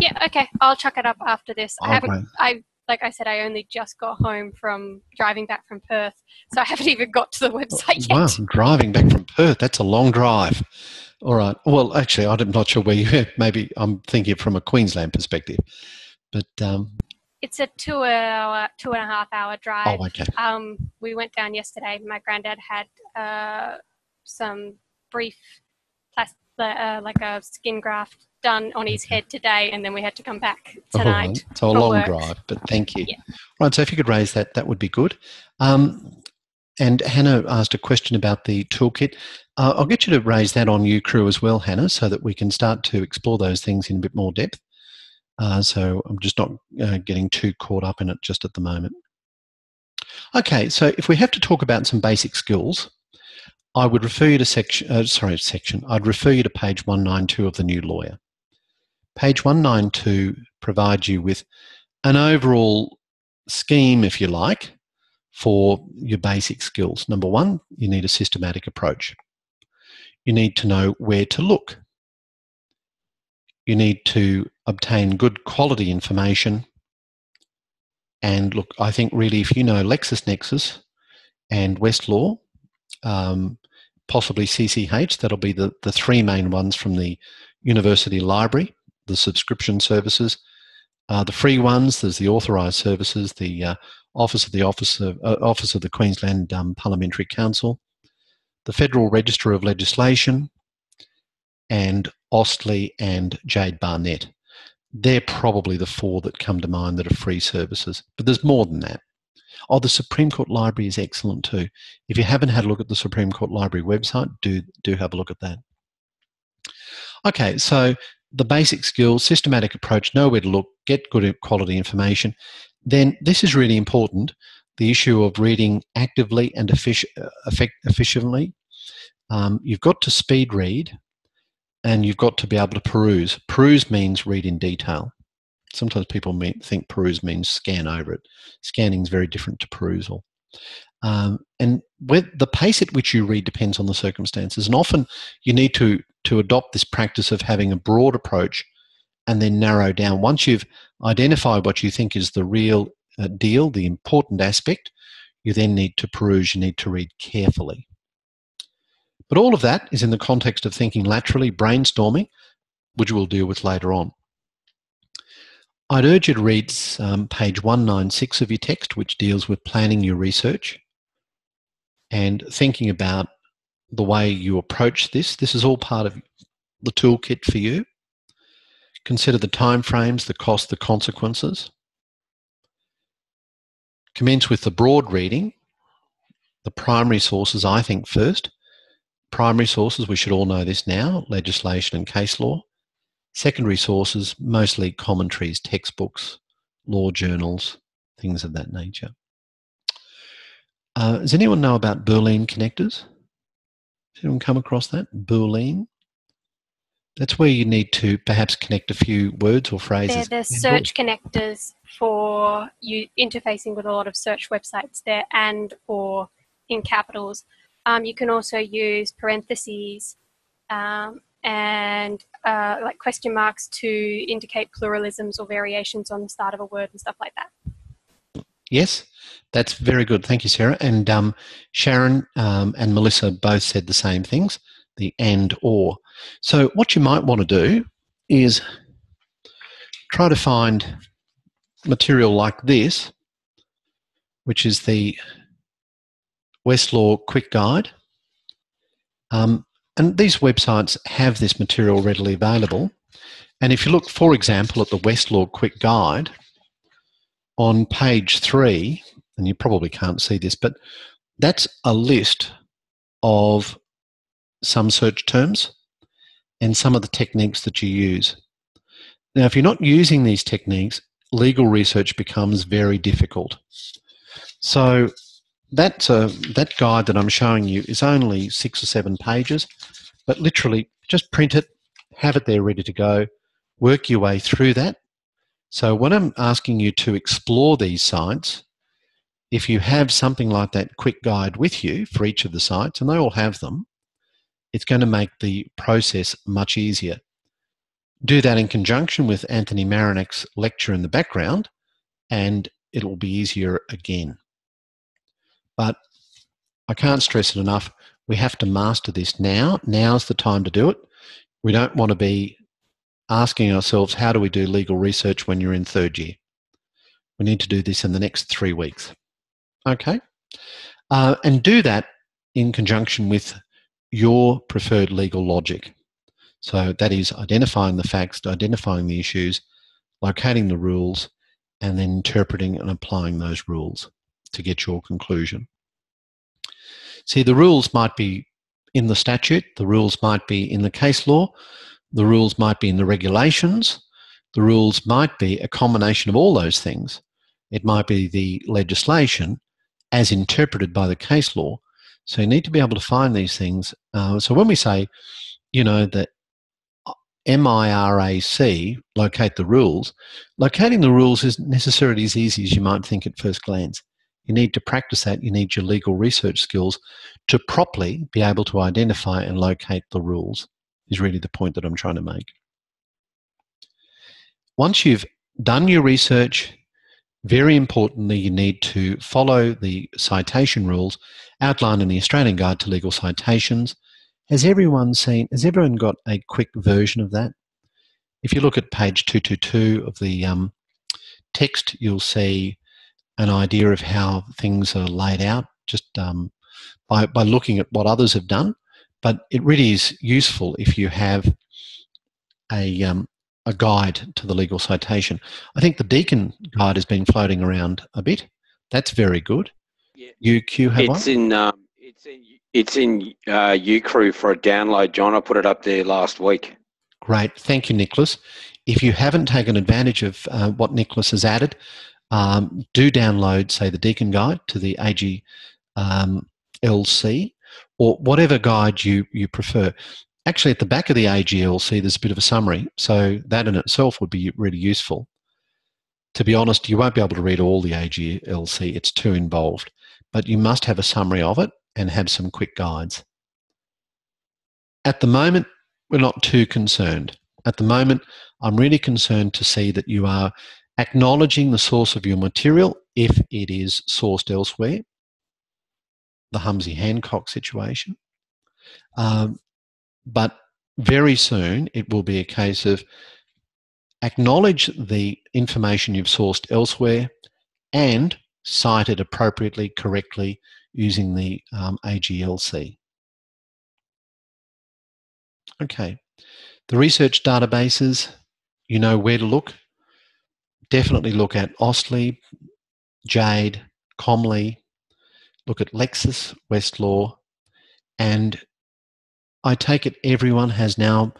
Yeah, okay, I'll chuck it up after this. Oh, I. I like I said, I only just got home from driving back from Perth, so I haven't even got to the website yet. Wow, driving back from Perth, that's a long drive. All right. Well, actually, I'm not sure where you are. maybe I'm thinking from a Queensland perspective. But um, It's a two hour, two and a half hour drive. oh, okay. Um, we went down yesterday. My granddad had uh, some brief, plas- uh, like a skin graft done on his head today, and then we had to come back tonight. right. So a long work. drive, but thank you. Yeah. Right. So if you could raise that, that would be good. Um, and Hannah asked a question about the toolkit. Uh, I'll get you to raise that on UCROO as well, Hannah, so that we can start to explore those things in a bit more depth. Uh, so I'm just not uh, getting too caught up in it just at the moment. Okay, so if we have to talk about some basic skills, I would refer you to section. Uh, sorry, section. I'd refer you to page 192 of the New Lawyer. Page 192 provides you with an overall scheme, if you like, for your basic skills. Number one, you need a systematic approach. You need to know where to look. You need to obtain good quality information. And look, I think really if you know LexisNexis and Westlaw, um, possibly CCH, that'll be the, the three main ones from the university library, the subscription services. Uh, the free ones, there's the authorised services, the uh, Office of the Office of, uh, Office of the Queensland um, Parliamentary Counsel, the Federal Register of Legislation, and AustLII and Jade BarNet. They're probably the four that come to mind that are free services, but there's more than that. Oh, the Supreme Court Library is excellent too. If you haven't had a look at the Supreme Court Library website, do do have a look at that. Okay, so the basic skills, systematic approach, know where to look, get good quality information. Then this is really important: the issue of reading actively and uh, efficiently. Um, you've got to speed read, and you've got to be able to peruse. Peruse means read in detail. Sometimes people think peruse means scan over it. Scanning is very different to perusal. Um, and with the pace at which you read depends on the circumstances. And often you need to, to adopt this practice of having a broad approach and then narrow down. Once you've identified what you think is the real uh, deal, the important aspect, you then need to peruse, you need to read carefully. But all of that is in the context of thinking laterally, brainstorming, which we'll deal with later on. I'd urge you to read um, page 196 of your text, which deals with planning your research and thinking about the way you approach this. This is all part of the toolkit for you. Consider the timeframes, the cost, the consequences. Commence with the broad reading, the primary sources, I think, first. Primary sources, we should all know this now legislation and case law. Secondary sources, mostly commentaries, textbooks, law journals, things of that nature. Uh, does anyone know about Boolean connectors? Has anyone come across that? Boolean? That's where you need to perhaps connect a few words or phrases. They're the search connectors for you interfacing with a lot of search websites there and or in capitals. Um, you can also use parentheses um, and uh, like question marks to indicate pluralisms or variations on the start of a word and stuff like that. Yes, that's very good. Thank you, Sarah. And um, Sharon um, and Melissa both said the same things the and or. So, what you might want to do is try to find material like this which is the Westlaw Quick Guide. Um, and these websites have this material readily available. And if you look, for example, at the Westlaw Quick Guide, on page three, and you probably can't see this, but that's a list of some search terms and some of the techniques that you use. Now, if you're not using these techniques, legal research becomes very difficult. So that uh, that guide that I'm showing you is only six or seven pages, but literally just print it, have it there ready to go, work your way through that. So when I'm asking you to explore these sites, if you have something like that quick guide with you for each of the sites, and they all have them, it's going to make the process much easier. Do that in conjunction with Anthony Marinak's lecture in the background, and it'll be easier again. But I can't stress it enough. We have to master this now. Now's the time to do it. We don't want to be asking ourselves, how do we do legal research when you're in third year? We need to do this in the next three weeks. Okay? Uh, and do that in conjunction with your preferred legal logic. So that is identifying the facts, identifying the issues, locating the rules, and then interpreting and applying those rules to get your conclusion. See, the rules might be in the statute, the rules might be in the case law, the rules might be in the regulations, the rules might be a combination of all those things. It might be the legislation as interpreted by the case law. So you need to be able to find these things. Uh, so when we say, you know, that MIRAC, locate the rules, locating the rules isn't necessarily as easy as you might think at first glance. You need to practice that. You need your legal research skills to properly be able to identify and locate the rules, is really the point that I'm trying to make. Once you've done your research, very importantly, you need to follow the citation rules outlined in the Australian Guide to Legal Citations. Has everyone seen, has everyone got a quick version of that? If you look at page 222 of the um, text, you'll see an idea of how things are laid out just um, by, by looking at what others have done. But it really is useful if you have a, um, a guide to the legal citation. I think the Deakin guide has been floating around a bit. That's very good. Yeah. UQ have It's in um, it's in it's in uh, UCROO for a download, John. I put it up there last week. Great. Thank you, Nicholas. If you haven't taken advantage of uh, what Nicholas has added, um, do download, say, the Deakin Guide to the AG um, or whatever guide you, you prefer. Actually, at the back of the AGLC, there's a bit of a summary, so that in itself would be really useful. To be honest, you won't be able to read all the AGLC, it's too involved, but you must have a summary of it and have some quick guides. At the moment, we're not too concerned. At the moment, I'm really concerned to see that you are acknowledging the source of your material if it is sourced elsewhere, the Humsey Hancock situation. Um, but very soon it will be a case of acknowledge the information you've sourced elsewhere and cite it appropriately, correctly using the um, AGLC. Okay, the research databases, you know where to look. Definitely look at AustLII, Jade, Comley, look at Lexis, Westlaw, and I take it everyone has now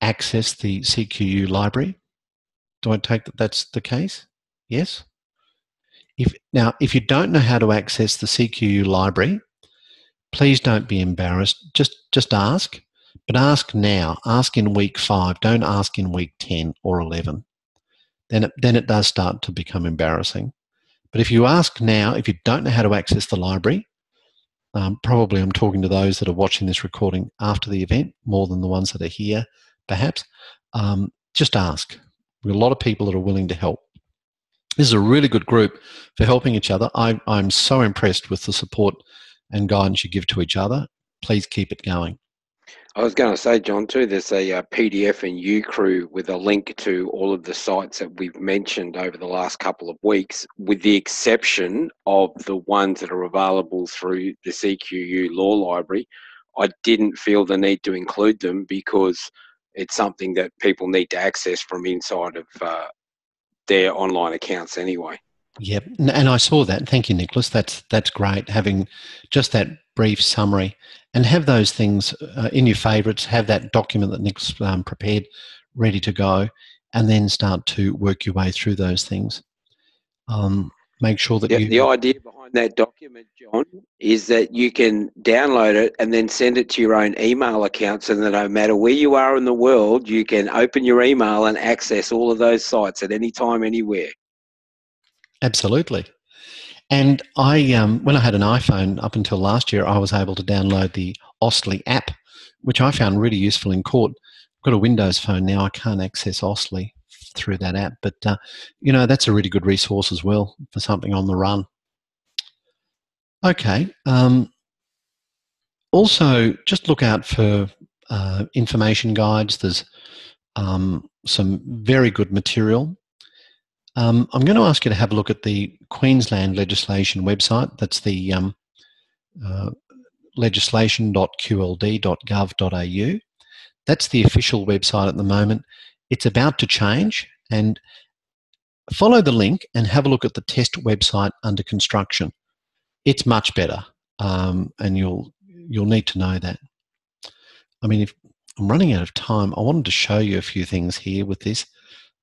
accessed the CQU library. Do I take that that's the case? Yes? If, now, if you don't know how to access the CQU library, please don't be embarrassed. Just, just ask, but ask now. Ask in week five. Don't ask in week 10 or 11. Then it, then it does start to become embarrassing. But if you ask now, if you don't know how to access the library, um, probably I'm talking to those that are watching this recording after the event more than the ones that are here, perhaps. Um, just ask. We've a lot of people that are willing to help. This is a really good group for helping each other. I, I'm so impressed with the support and guidance you give to each other. Please keep it going. I was going to say, John, too, there's a, uh PDF in UCROO with a link to all of the sites that we've mentioned over the last couple of weeks, with the exception of the ones that are available through the CQU Law Library. I didn't feel the need to include them because it's something that people need to access from inside of uh, their online accounts anyway. Yep, and I saw that. Thank you, Nicholas. That's that's great. Having just that brief summary and have those things uh, in your favourites. Have that document that Nick's um, prepared, ready to go, and then start to work your way through those things. Um, make sure that Yeah, you. the idea behind that document, John, is that you can download it and then send it to your own email account so that no matter where you are in the world, you can open your email and access all of those sites at any time, anywhere. Absolutely. And I, um, when I had an iPhone up until last year, I was able to download the AustLII app, which I found really useful in court. I've got a Windows phone now; I can't access AustLII through that app, but uh, you know that's a really good resource as well for something on the run. Okay. Um, also, just look out for uh, information guides. There's um, some very good material um, I'm going to ask you to have a look at the Queensland legislation website. That's the um, uh, legislation.qld.gov.au. That's the official website at the moment. It's about to change, and follow the link and have a look at the test website under construction. It's much better, um, and you'll you'll need to know that. I mean, if I'm running out of time, I wanted to show you a few things here with this.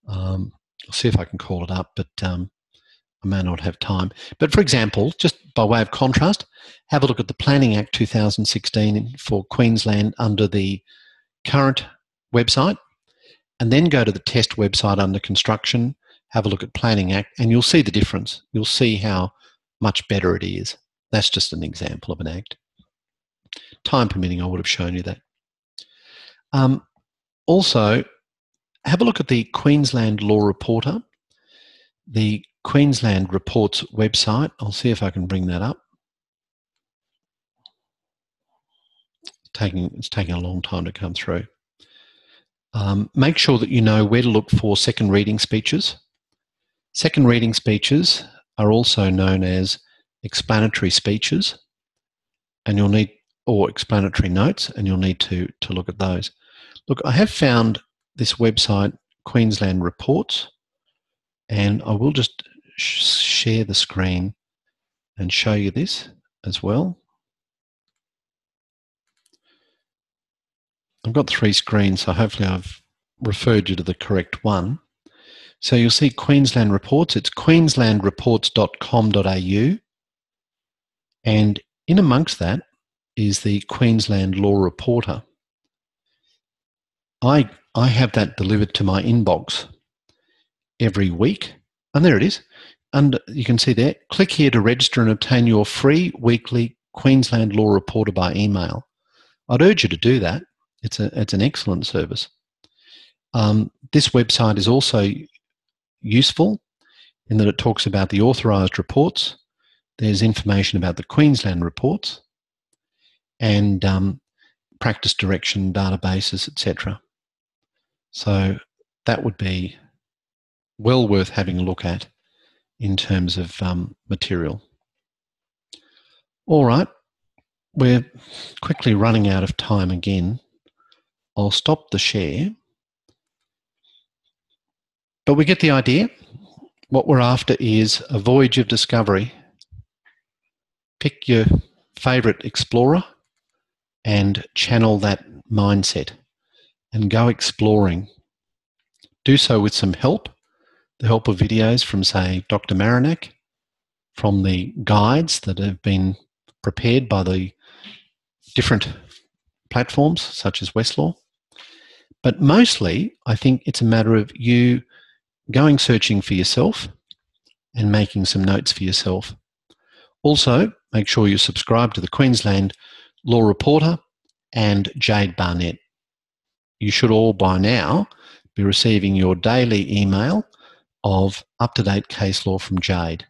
Um, I'll see if I can call it up, but um, I may not have time. But for example, just by way of contrast, have a look at the Planning Act 2016 for Queensland under the current website, and then go to the test website under construction, have a look at Planning Act, and you'll see the difference. You'll see how much better it is. That's just an example of an act. Time permitting, I would have shown you that. Um, also, have a look at the Queensland Law Reporter, the Queensland Reports website. I'll see if I can bring that up. It's taking, it's taking a long time to come through. Um, make sure that you know where to look for second reading speeches. Second reading speeches are also known as explanatory speeches, and you'll need or explanatory notes, and you'll need to to look at those. Look, I have found this website, Queensland Reports, and I will just sh- share the screen and show you this as well. I've got three screens, so hopefully I've referred you to the correct one. So you'll see Queensland Reports. It's queenslandreports.com.au. And in amongst that is the Queensland Law Reporter. I, I have that delivered to my inbox every week. And there it is. And you can see there, click here to register and obtain your free weekly Queensland Law Reporter by email. I'd urge you to do that. It's, a, it's an excellent service. Um, this website is also useful in that it talks about the authorised reports. There's information about the Queensland reports and um, practice direction databases, etc. So that would be well worth having a look at in terms of um, material. All right, we're quickly running out of time again. I'll stop the share. But we get the idea. What we're after is a voyage of discovery. Pick your favourite explorer and channel that mindset and go exploring. Do so with some help, the help of videos from, say, Dr. Marinak, from the guides that have been prepared by the different platforms such as Westlaw. But mostly, I think it's a matter of you going searching for yourself and making some notes for yourself. Also, make sure you subscribe to the Queensland Law Reporter and Jade BarNet. You should all by now be receiving your daily email of up to date case law from Jade.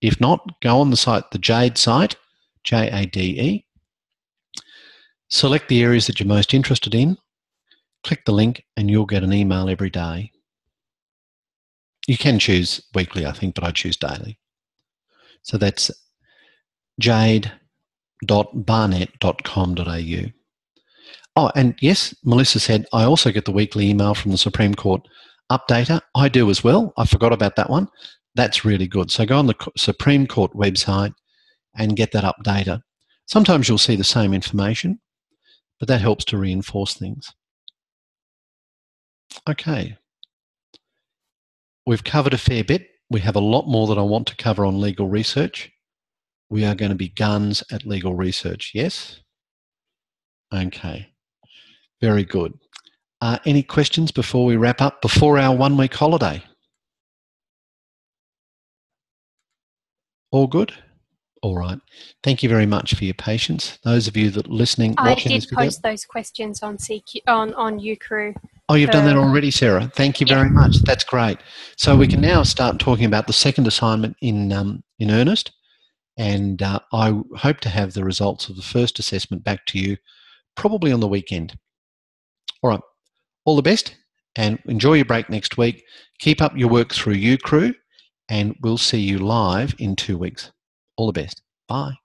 If not, go on the site, the Jade site, J A D E, select the areas that you're most interested in, click the link, and you'll get an email every day. You can choose weekly, I think, but I choose daily. So that's jade.barnet.com.au. Oh, and yes, Melissa said, I also get the weekly email from the Supreme Court updater. I do as well. I forgot about that one. That's really good. So go on the Supreme Court website and get that updater. Sometimes you'll see the same information, but that helps to reinforce things. Okay. We've covered a fair bit. We have a lot more that I want to cover on legal research. We are going to be guns at legal research, yes? Okay. Very good. Uh, any questions before we wrap up, before our one week holiday? All good? All right. Thank you very much for your patience. Those of you that are listening, I watching did this video. post those questions on CQ on on UCROO. Oh, you've done that already, Sarah. Thank you Yeah. very much. That's great. So we can now start talking about the second assignment in um, in earnest, and uh, I hope to have the results of the first assessment back to you probably on the weekend. All right. All the best, and enjoy your break next week. Keep up your work through UCROO and we'll see you live in two weeks. All the best. Bye.